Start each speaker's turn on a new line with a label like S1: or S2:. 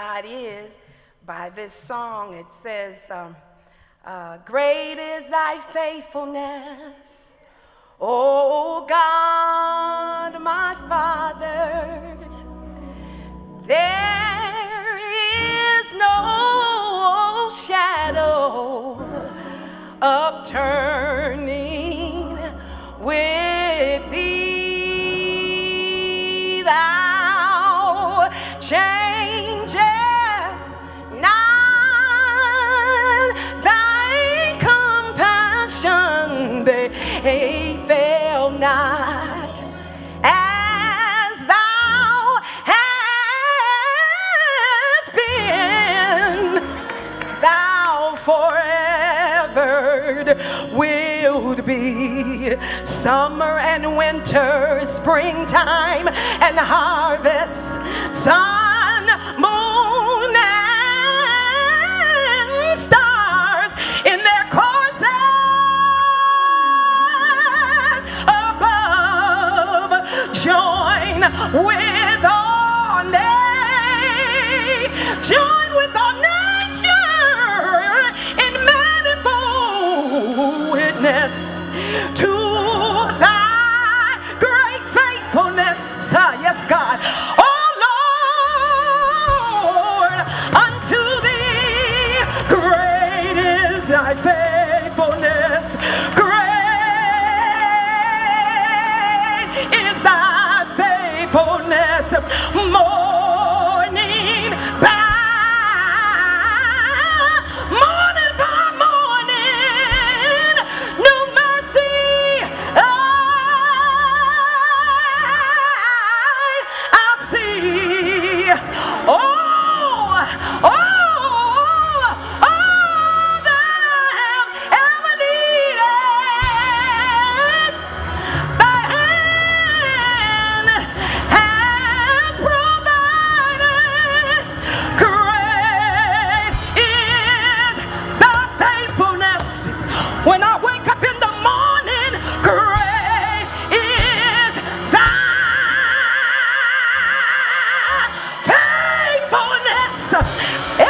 S1: God is by this song. It says, um, uh, Great is thy faithfulness, O God, my Father. There is no shadow of turning with thee. Thou changes not. As thou hast been, thou forever wilt be. Summer and winter, springtime and harvest, sun, Join with all na- join with all nature in manifold witness to thy great faithfulness. Ah, yes, God. Oh Lord, unto thee great is thy faithfulness. Thy faithfulness.